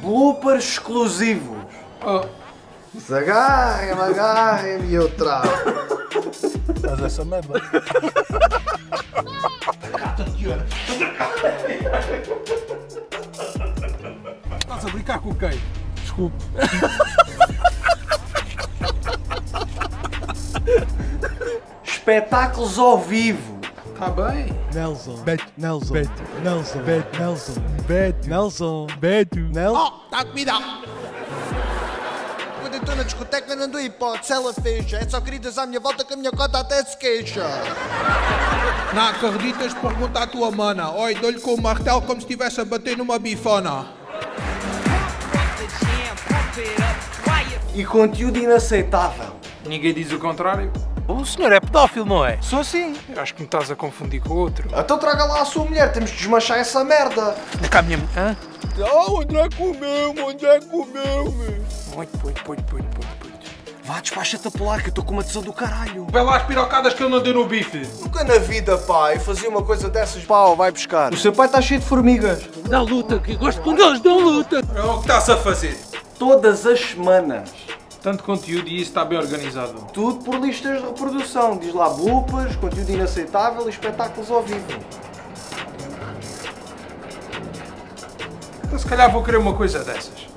bloopers exclusivos. Oh, Mas agarrem-me, agarrem-me e eu trago. Faz essa merda. Estás a brincar com quem? Desculpe. Espetáculos ao vivo. Tá bem. Nelson, Beto, Nelson, Beto, Nelson, Beto, Nelson, Beto, Nelson, Beto, Nelson. Oh, tá cuidado! Quando eu estou na discoteca não dou hipótese, ela fecha. É só queridas à minha volta que a minha cota até se queixa. Não acreditas? Pergunta à tua mana. Oi, dou-lhe com o martelo como se estivesse a bater numa bifona. E conteúdo inaceitável. Ninguém diz o contrário. O senhor é pedófilo, não é? Sou assim. Acho que me estás a confundir com outro. Então traga lá a sua mulher, temos que desmanchar essa merda. Da cá a minha... Hã? Oh, o André comeu, o André comeu, meu. Muito, muito, muito, muito, muito, muito. Vá, despacha-te a pular, que eu estou com uma tesão do caralho. Vai lá as pirocadas que eu não dei no bife. Nunca na vida, pai, fazia uma coisa dessas. Pau, vai buscar. O seu pai está cheio de formigas. Dá luta, que gosto quando eles dão luta. É o que estás a fazer. Todas as semanas. Tanto conteúdo e isso está bem organizado. Tudo por listas de reprodução. Diz lá bloopers, conteúdo inaceitável e espetáculos ao vivo. Então se calhar vou querer uma coisa dessas.